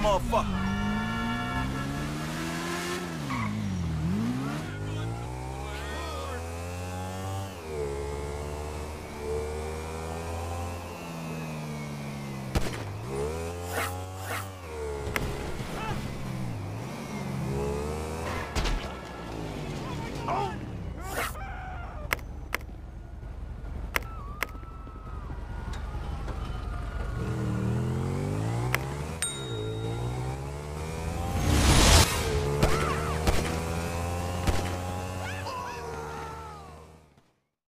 motherfucker. Oh!